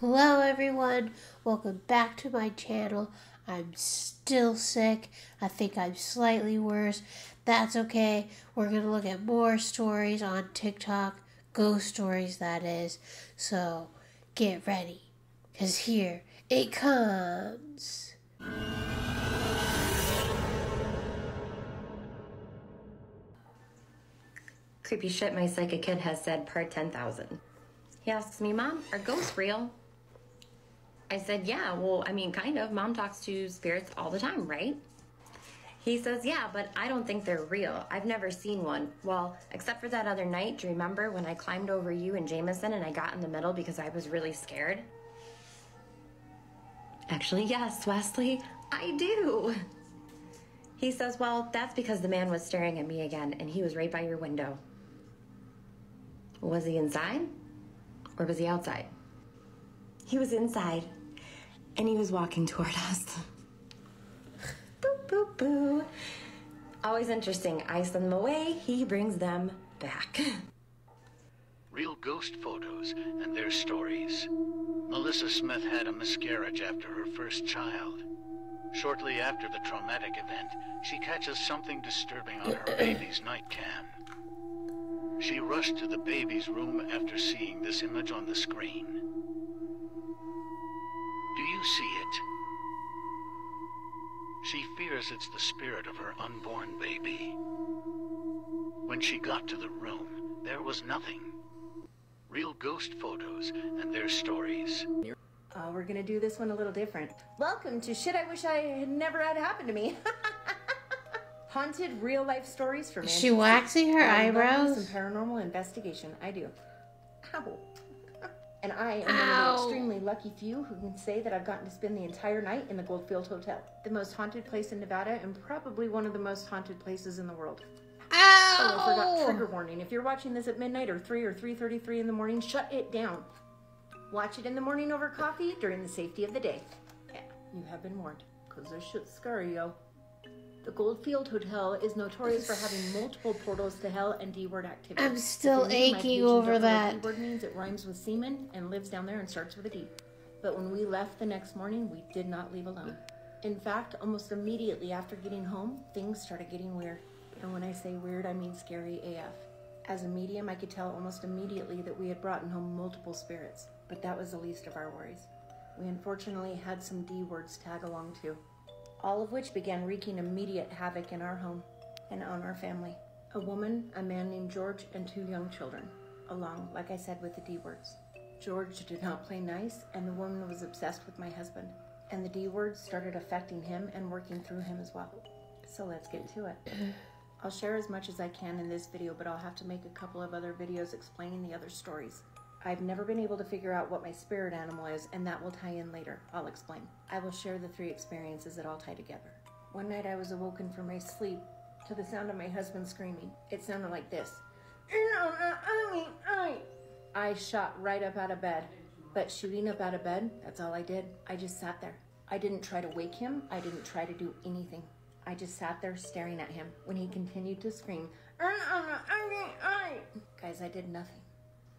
Hello everyone, welcome back to my channel. I'm still sick. I think I'm slightly worse. That's okay. We're going to look at more stories on TikTok, ghost stories that is. So get ready, because here it comes. Creepy shit my psychic kid has said part 10,000. He asks me, Mom, are ghosts real? I said, Yeah, well, I mean, kind of. Mom talks to spirits all the time, right? He says, Yeah, but I don't think they're real. I've never seen one. Well, except for that other night, do you remember when I climbed over you and Jameson and I got in the middle because I was really scared? Actually, yes, Wesley, I do. He says, Well, that's because the man was staring at me again and he was right by your window. Was he inside or was he outside? He was inside and he was walking toward us. boo, boo, boo. Always interesting. I send them away, he brings them back. Real ghost photos and their stories. Melissa Smith had a miscarriage after her first child. Shortly after the traumatic event, she catches something disturbing on her baby's nightcam. She rushed to the baby's room after seeing this image on the screen. Do you see it? She fears it's the spirit of her unborn baby. When she got to the room, there was nothing. Real ghost photos and their stories. Uh, we're gonna do this one a little different. Welcome to shit I wish I had never had happen to me. Haunted real life stories from Is she waxing her I love me eyebrows? Some paranormal investigation. I do. Ow. And I am one of the extremely lucky few who can say that I've gotten to spend the entire night in the Goldfield Hotel, the most haunted place in Nevada, and probably one of the most haunted places in the world. Oh, I forgot trigger warning. If you're watching this at midnight or 3 or 3.33 in the morning, shut it down. Watch it in the morning over coffee during the safety of the day. Yeah, you have been warned, because this shit's scary, yo. The Goldfield Hotel is notorious for having multiple portals to hell and D-word activity. I'm still If you're new to my aching over that. D-word means it rhymes with semen and lives down there and starts with a D. But when we left the next morning, we did not leave alone. In fact, almost immediately after getting home, things started getting weird. And when I say weird, I mean scary AF. As a medium, I could tell almost immediately that we had brought in home multiple spirits, but that was the least of our worries. We unfortunately had some D words tag along too, all of which began wreaking immediate havoc in our home and on our family. A woman, a man named George, and two young children, along, like I said, with the D words. George did not play nice, and the woman was obsessed with my husband. And the D words started affecting him and working through him as well. So let's get to it. I'll share as much as I can in this video, but I'll have to make a couple of other videos explaining the other stories. I've never been able to figure out what my spirit animal is, and that will tie in later. I'll explain. I will share the three experiences that all tie together. One night I was awoken from my sleep to the sound of my husband screaming. It sounded like this. I shot right up out of bed. But shooting up out of bed, that's all I did. I just sat there. I didn't try to wake him. I didn't try to do anything. I just sat there staring at him when he continued to scream. Guys, I did nothing.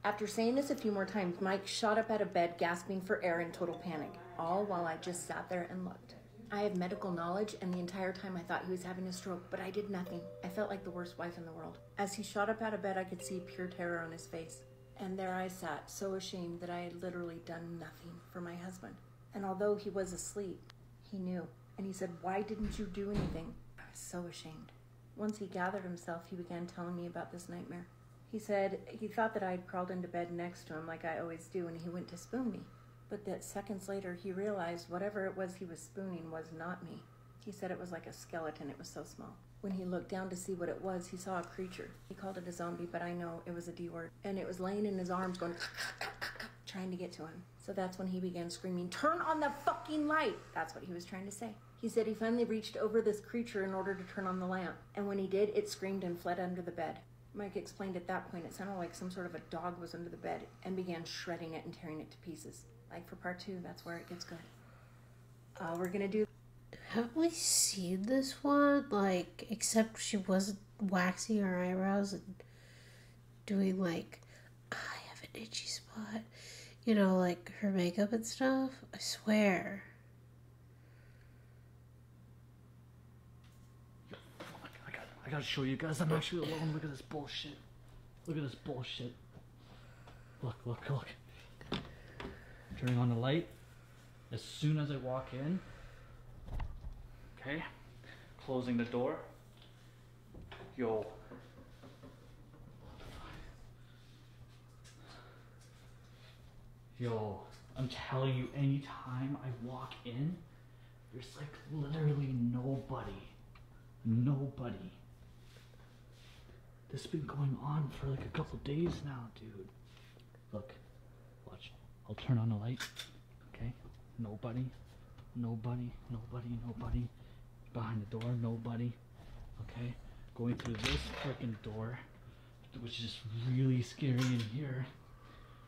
After saying this a few more times, Mike shot up out of bed, gasping for air in total panic, all while I just sat there and looked. I have medical knowledge, and the entire time I thought he was having a stroke, but I did nothing. I felt like the worst wife in the world. As he shot up out of bed, I could see pure terror on his face. And there I sat, so ashamed that I had literally done nothing for my husband. And although he was asleep, he knew. And he said, Why didn't you do anything? I was so ashamed. Once he gathered himself, he began telling me about this nightmare. He said he thought that I had crawled into bed next to him like I always do, and he went to spoon me. But that seconds later, he realized whatever it was he was spooning was not me. He said it was like a skeleton, it was so small. When he looked down to see what it was, he saw a creature. He called it a zombie, but I know it was a D word. And it was laying in his arms going, trying to get to him. So that's when he began screaming, Turn on the fucking light! That's what he was trying to say. He said he finally reached over this creature in order to turn on the lamp. And when he did, it screamed and fled under the bed. Mike explained at that point it sounded like some sort of a dog was under the bed and began shredding it and tearing it to pieces. Like for part two, that's where it gets good. Uh, we're gonna do Have we seen this one? Like, except she wasn't waxing her eyebrows and doing like, I have an itchy spot. You know, like her makeup and stuff. I swear. Fuck, I got I gotta show you guys I'm actually alone. Look at this bullshit. Look at this bullshit. Look, look, look. Turning on the light. As soon as I walk in. Okay. Closing the door. Yo. Yo, I'm telling you, anytime I walk in, there's like literally nobody. Nobody. This has been going on for like a couple days now, dude. Look, watch. I'll turn on the light. Okay? Nobody. Nobody. Nobody. Nobody. Behind the door, nobody. Okay? Going through this freaking door, which is really scary in here.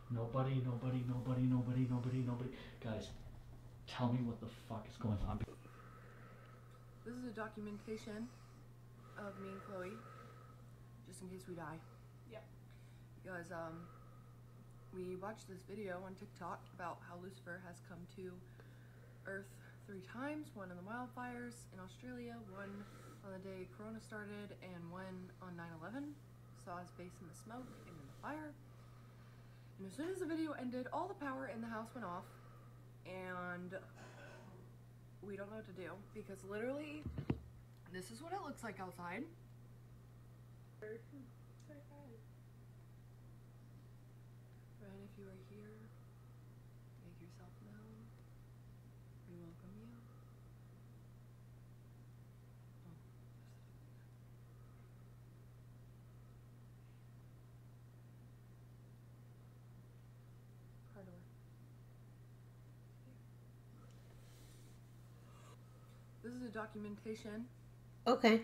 Nobody, nobody, nobody, nobody, nobody, nobody. Guys, tell me what the fuck is going on. This is a documentation of me and Chloe, in case we die. Yep. Because um, we watched this video on TikTok about how Lucifer has come to Earth three times. One in the wildfires in Australia, one on the day Corona started, and one on 9/11. Saw his face in the smoke and in the fire. And as soon as the video ended, all the power in the house went off, and we don't know what to do because literally this is what it looks like outside. Ren, if you are here, make yourself known. We welcome you. Oh, Car door. This is a documentation Okay.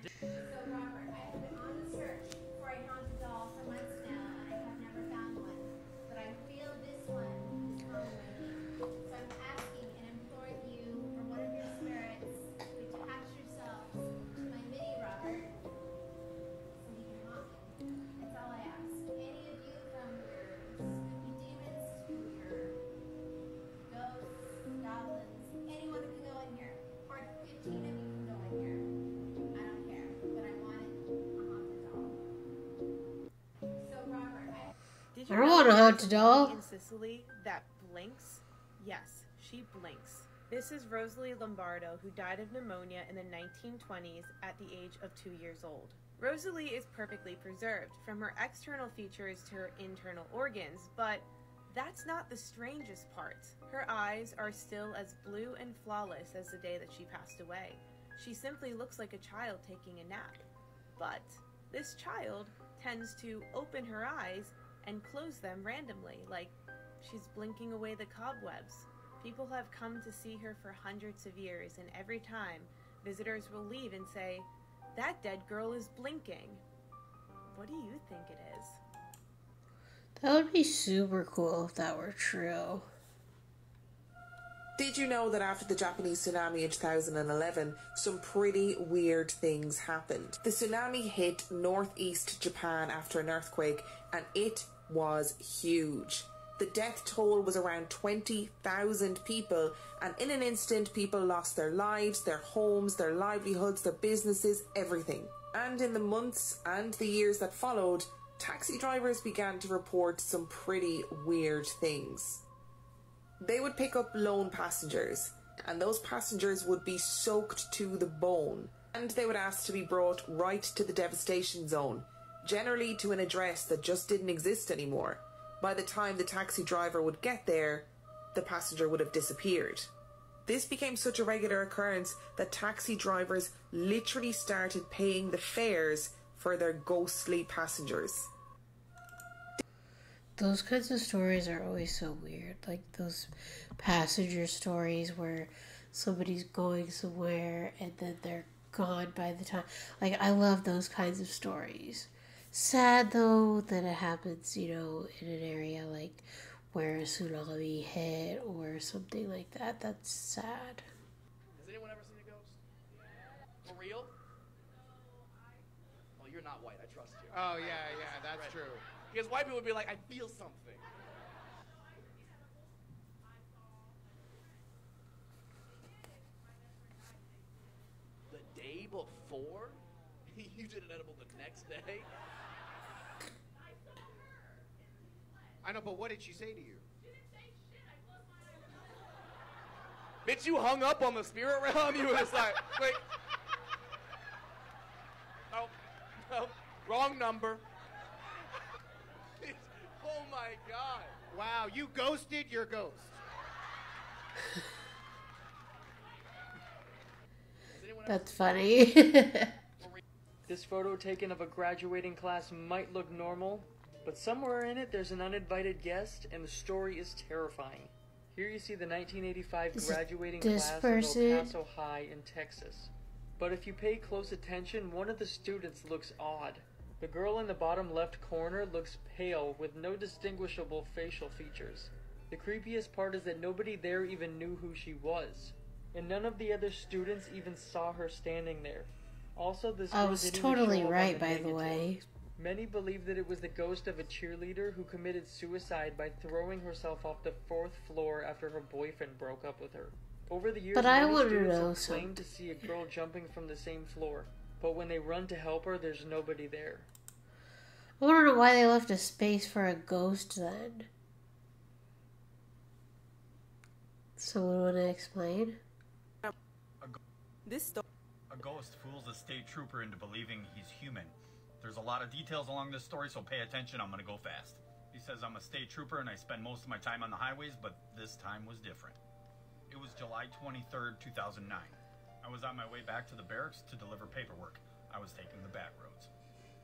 Don't know want a there's haunted doll. In Sicily that blinks? Yes, she blinks. This is Rosalie Lombardo, who died of pneumonia in the 1920s at the age of two years old. Rosalie is perfectly preserved, from her external features to her internal organs, but that's not the strangest part. Her eyes are still as blue and flawless as the day that she passed away. She simply looks like a child taking a nap. But this child tends to open her eyes and close them randomly, like she's blinking away the cobwebs. People have come to see her for hundreds of years, and every time, visitors will leave and say, That dead girl is blinking. What do you think it is? That would be super cool if that were true. Did you know that after the Japanese tsunami in 2011, some pretty weird things happened? The tsunami hit northeast Japan after an earthquake, and it was huge. The death toll was around 20,000 people, and in an instant, people lost their lives, their homes, their livelihoods, their businesses, everything. And in the months and the years that followed, taxi drivers began to report some pretty weird things. They would pick up lone passengers, and those passengers would be soaked to the bone, and they would ask to be brought right to the devastation zone, generally to an address that just didn't exist anymore. By the time the taxi driver would get there, the passenger would have disappeared. This became such a regular occurrence that taxi drivers literally started paying the fares for their ghostly passengers. Those kinds of stories are always so weird. Like those passenger stories where somebody's going somewhere and then they're gone by the time. Like, I love those kinds of stories sad though that it happens, you know, in an area like where a tsunami hit or something like that. That's sad. Has anyone ever seen a ghost? For real? Well, you're not white. I trust you. Oh yeah, yeah, that's true. Because white people would be like, I feel something. The day before? you did an edible the next day? I know, but what did she say to you? She didn't say shit. I was my edible. Bitch, you hung up on the spirit realm? You was like, wait. Nope. Nope. Wrong number. oh my god. Wow, you ghosted your ghost. That's funny. This photo taken of a graduating class might look normal, but somewhere in it there's an uninvited guest, and the story is terrifying. Here you see the 1985 Is it graduating this class person? of El Paso High in Texas. But if you pay close attention, one of the students looks odd. The girl in the bottom left corner looks pale with no distinguishable facial features. The creepiest part is that nobody there even knew who she was, and none of the other students even saw her standing there. Also, this I was totally show up right, the by the way. Many believe that it was the ghost of a cheerleader who committed suicide by throwing herself off the fourth floor after her boyfriend broke up with her. Over the years, But I many wanna students know have claimed to see a girl jumping from the same floor, but when they run to help her, there's nobody there. I wonder why they left a space for a ghost then. Someone want to explain? This sto- ghost fools a state trooper into believing he's human. There's a lot of details along this story, so pay attention. I'm gonna go fast. He says I'm a state trooper and I spend most of my time on the highways, but this time was different. It was July 23rd, 2009. I was on my way back to the barracks to deliver paperwork. I was taking the back roads.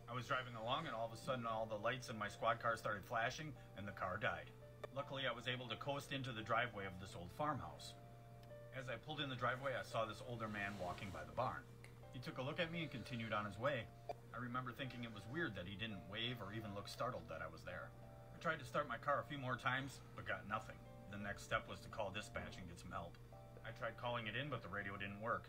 I was driving along and all of a sudden all the lights in my squad car started flashing and the car died. Luckily, I was able to coast into the driveway of this old farmhouse. As I pulled in the driveway, I saw this older man walking by the barn. He took a look at me and continued on his way. I remember thinking it was weird that he didn't wave or even look startled that I was there. I tried to start my car a few more times, but got nothing. The next step was to call dispatch and get some help. I tried calling it in, but the radio didn't work.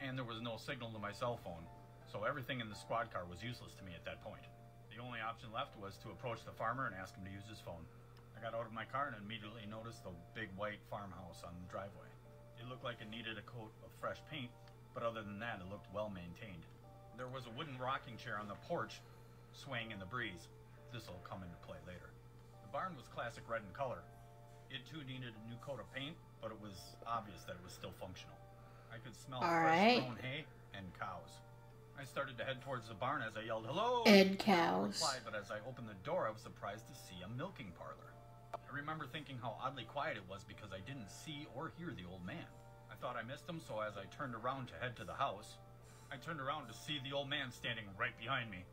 And there was no signal to my cell phone, so everything in the squad car was useless to me at that point. The only option left was to approach the farmer and ask him to use his phone. I got out of my car and immediately noticed the big white farmhouse on the driveway. It looked like it needed a coat of fresh paint, but other than that, it looked well maintained. There was a wooden rocking chair on the porch, swaying in the breeze. This'll come into play later. The barn was classic red in color. It too needed a new coat of paint, but it was obvious that it was still functional. I could smell All fresh right. thrown hay and cows. I started to head towards the barn as I yelled, "Hello!" And cows. reply, but as I opened the door, I was surprised to see a milking parlor. I remember thinking how oddly quiet it was because I didn't see or hear the old man. I thought I missed him, so as I turned around to head to the house, I turned around to see the old man standing right behind me.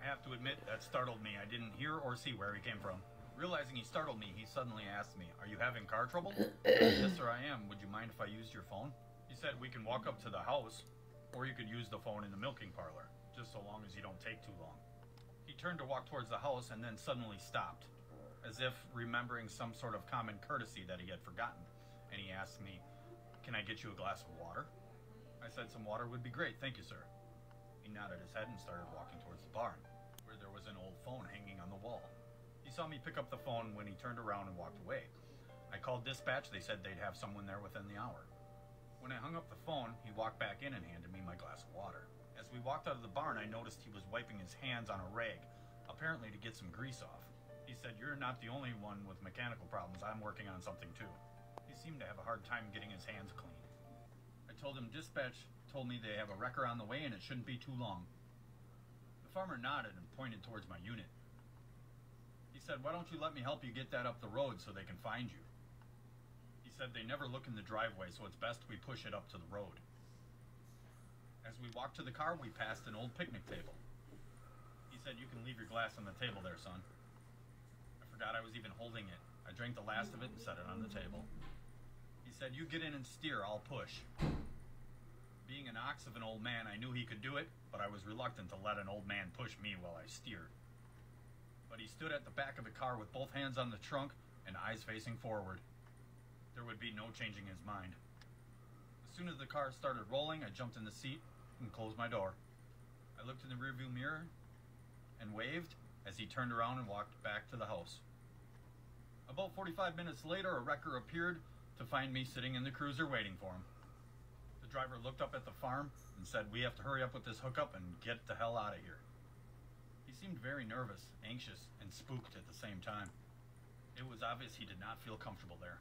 I have to admit, that startled me. I didn't hear or see where he came from. Realizing he startled me, he suddenly asked me, Are you having car trouble? yes, sir, I am. Would you mind if I used your phone? He said, We can walk up to the house, or you could use the phone in the milking parlor, just so long as you don't take too long. He turned to walk towards the house and then suddenly stopped, as if remembering some sort of common courtesy that he had forgotten. And he asked me, Can I get you a glass of water? I said some water would be great, thank you, sir. He nodded his head and started walking towards the barn, where there was an old phone hanging on the wall. He saw me pick up the phone when he turned around and walked away. I called dispatch, they said they'd have someone there within the hour. When I hung up the phone, he walked back in and handed me my glass of water. As we walked out of the barn, I noticed he was wiping his hands on a rag, apparently to get some grease off. He said, You're not the only one with mechanical problems. I'm working on something too. He seemed to have a hard time getting his hands clean. I told him dispatch told me they have a wrecker on the way and it shouldn't be too long. The farmer nodded and pointed towards my unit. He said, Why don't you let me help you get that up the road so they can find you? He said they never look in the driveway, so it's best we push it up to the road. As we walked to the car, we passed an old picnic table. He said, You can leave your glass on the table there, son. Forgot I was even holding it. I drank the last of it and set it on the table. He said, You get in and steer, I'll push. Being an ox of an old man, I knew he could do it, but I was reluctant to let an old man push me while I steered. But he stood at the back of the car with both hands on the trunk and eyes facing forward. There would be no changing his mind. As soon as the car started rolling, I jumped in the seat and closed my door. I looked in the rearview mirror and waved as he turned around and walked back to the house. About 45 minutes later, a wrecker appeared to find me sitting in the cruiser waiting for him. The driver looked up at the farm and said, We have to hurry up with this hookup and get the hell out of here. He seemed very nervous, anxious, and spooked at the same time. It was obvious he did not feel comfortable there.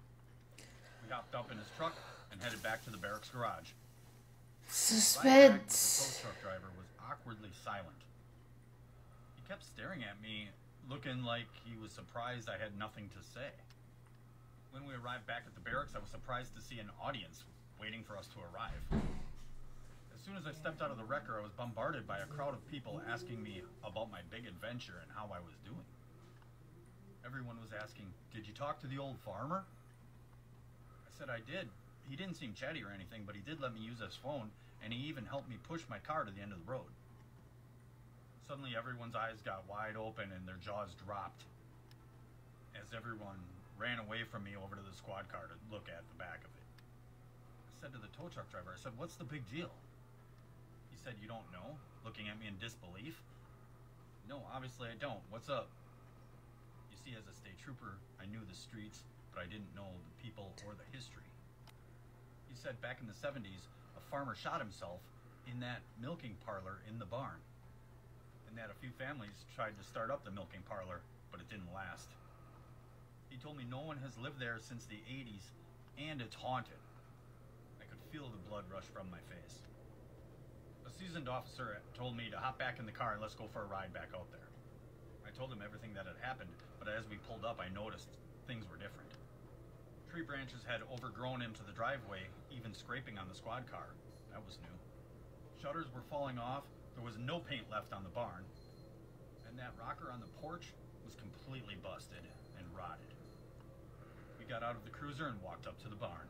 We hopped up in his truck and headed back to the barracks garage. Right back, the Suspense. tow truck driver was awkwardly silent. He kept staring at me, looking like he was surprised I had nothing to say. When we arrived back at the barracks, I was surprised to see an audience waiting for us to arrive. As soon as I stepped out of the wrecker, I was bombarded by a crowd of people asking me about my big adventure and how I was doing. Everyone was asking, Did you talk to the old farmer? I said I did. He didn't seem chatty or anything, but he did let me use his phone, and he even helped me push my car to the end of the road. Suddenly, everyone's eyes got wide open and their jaws dropped as everyone ran away from me over to the squad car to look at the back of it. I said to the tow truck driver, I said, What's the big deal? He said, You don't know? Looking at me in disbelief. No, obviously I don't. What's up? You see, as a state trooper, I knew the streets, but I didn't know the people or the history. He said back in the 70s, a farmer shot himself in that milking parlor in the barn. And that a few families tried to start up the milking parlor, but it didn't last. He told me no one has lived there since the 80s, and it's haunted. I could feel the blood rush from my face. A seasoned officer told me to hop back in the car and let's go for a ride back out there. I told him everything that had happened, but as we pulled up, I noticed things were different. Tree branches had overgrown into the driveway, even scraping on the squad car. That was new. Shutters were falling off, there was no paint left on the barn, and that rocker on the porch was completely busted and rotted. We got out of the cruiser and walked up to the barn.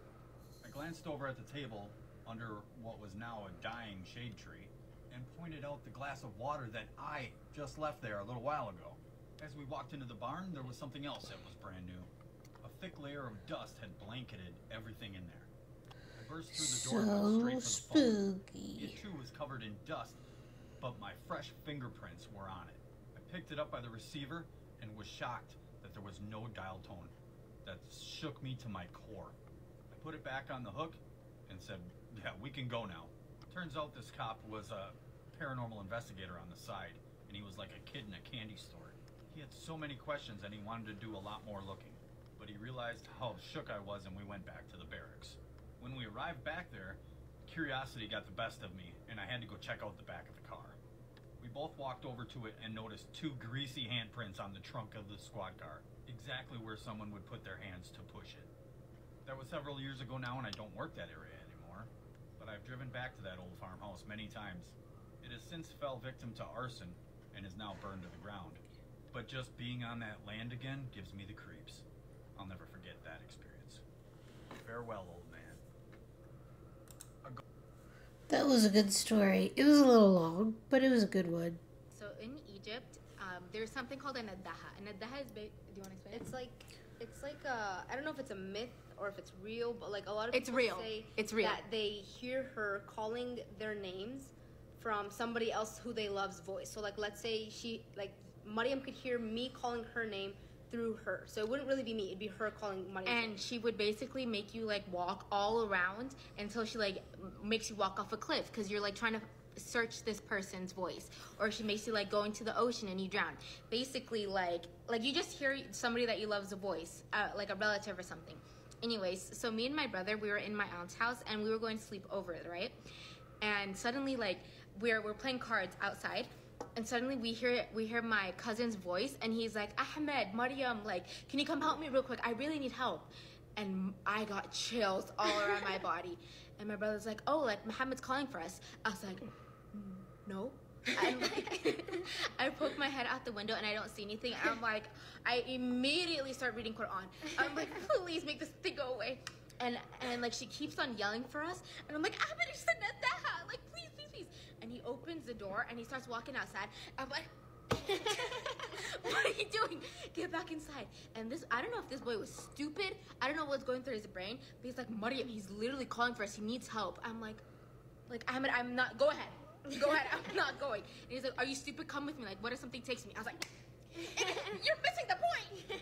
I glanced over at the table under what was now a dying shade tree and pointed out the glass of water that I just left there a little while ago. As we walked into the barn, there was something else that was brand new. A thick layer of dust had blanketed everything in there. I burst through the door and went So straight for the phone. spooky. It too was covered in dust, but my fresh fingerprints were on it. I picked it up by the receiver and was shocked that there was no dial tone. That shook me to my core. I put it back on the hook and said, Yeah, we can go now. Turns out this cop was a paranormal investigator on the side, and he was like a kid in a candy store. He had so many questions and he wanted to do a lot more looking. But he realized how shook I was and we went back to the barracks. When we arrived back there, curiosity got the best of me and I had to go check out the back of the car. Both walked over to it and noticed two greasy handprints on the trunk of the squad car, exactly where someone would put their hands to push it. That was several years ago now and I don't work that area anymore, but I've driven back to that old farmhouse many times. It has since fell victim to arson and is now burned to the ground. But just being on that land again gives me the creeps. I'll never forget that experience. Farewell, old man. That was a good story. It was a little long, but it was a good one. So in Egypt, um, there's something called an adaha. An adaha is ba- do you want to explain? It's like it's like a I don't know if it's a myth or if it's real, but like a lot of It's people real. say It's real. that they hear her calling their names from somebody else who they love's voice. So like let's say she like Mariam could hear me calling her name through her. So it wouldn't really be me, it'd be her calling Mariam. and she would basically make you like walk all around until she like makes you walk off a cliff because you're like trying to search this person's voice. Or she makes you like go into the ocean and you drown. Basically like like you just hear somebody that you love's a voice uh, like a relative or something. Anyways so me and my brother we were in my aunt's house and we were going to sleep over right? And suddenly like we're we're playing cards outside and suddenly we hear we hear my cousin's voice and he's like ahmed mariam like can you come help me real quick? I really need help. And i got chills all around my body. And my brother's like oh like muhammad's calling for us. I was like "Mm, no. And like i poke my head out the window and i don't see anything. I'm like i immediately start reading quran. I'm like please make this thing go away. And and like she keeps on yelling for us. And i'm like ahmed like please and he opens the door and he starts walking outside i'm like what are you doing? Get back inside. And this, I don't know if this boy was stupid. I don't know what's going through his brain. But he's like, Mariam, he's literally calling for us. He needs help. I'm like, like, Ahmed, I'm not, go ahead. Go ahead, I'm not going. And he's like, are you stupid? Come with me. Like, what if something takes me? I was like, you're missing the point.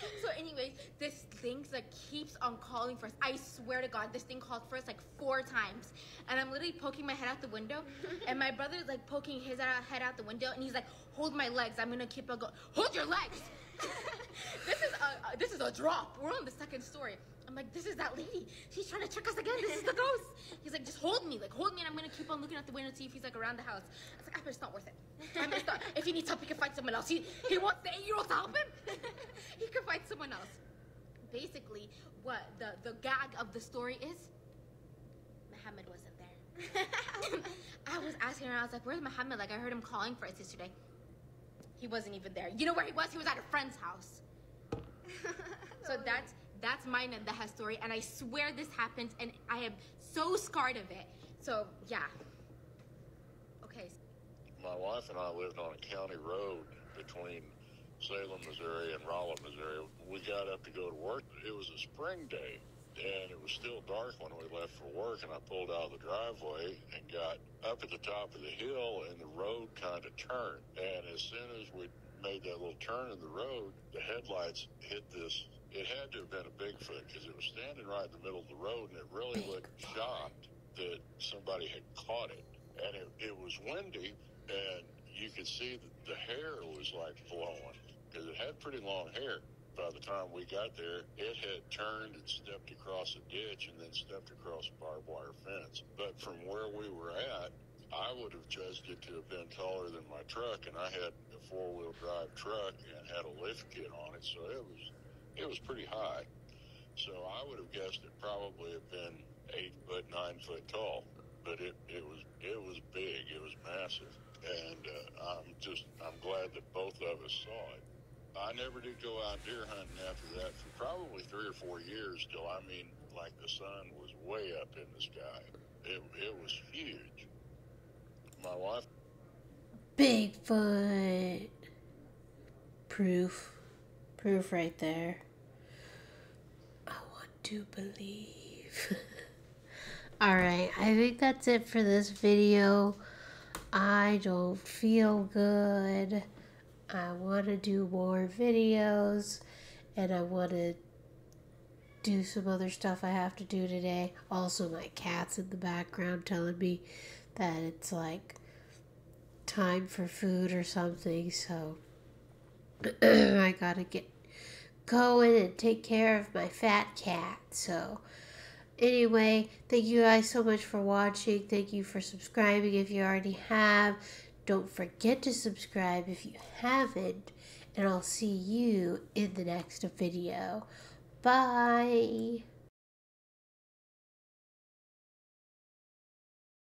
so anyways, this thing like keeps on calling for us. I swear to God, this thing called for us like four times, and I'm literally poking my head out the window, and my brother's like poking his head out the window, and he's like, "Hold my legs. I'm gonna keep on going. Hold your legs." this is a this is a drop. We're on the second story. I'm like, this is that lady. She's trying to check us again. This is the ghost. He's like, just hold me, like hold me, and I'm gonna keep on looking at the window to see if he's like around the house. I was like, I bet it's not worth it. I bet it's not. If he needs help, he can find someone else. He he wants the eight year old to help him. he can find someone else. Basically, what the the gag of the story is, Muhammad wasn't there. I was asking her. I was like, where's Muhammad? Like I heard him calling for us yesterday. He wasn't even there. You know where he was? He was at a friend's house. so that's that's mine and the Hess story, and I swear this happened, and I am so scarred of it. So yeah. Okay. My wife and I lived on a county road between Salem, Missouri, and Rolla, Missouri. We got up to go to work. It was a spring day, and it was still dark when we left for work. And I pulled out of the driveway and got up at the top of the hill, and the road kind of turned. And as soon as we made that little turn in the road, the headlights hit this it had to have been a Bigfoot because it was standing right in the middle of the road and it really looked shocked that somebody had caught it. And it, it was windy and you could see that the hair was like blowing because it had pretty long hair. By the time we got there, it had turned and stepped across a ditch and then stepped across a barbed wire fence. But from where we were at, I would have judged it to have been taller than my truck, and I had a four wheel drive truck and had a lift kit on it, so it was it was pretty high. So I would have guessed it probably have been eight foot, nine foot tall. But it, it was it was big. It was massive, and uh, I'm just I'm glad that both of us saw it. I never did go out deer hunting after that for probably three or four years till I mean like the sun was way up in the sky. It it was huge. My wife. Bigfoot. Proof. Proof right there to believe. Alright, I think that's it for this video. I don't feel good. I want to do more videos and I want to do some other stuff I have to do today. Also, my cat's in the background telling me that it's like time for food or something, so I gotta get go in and take care of my fat cat. So, anyway, thank you guys so much for watching. Thank you for subscribing if you already have. Don't forget to subscribe if you haven't. And I'll see you in the next video. Bye.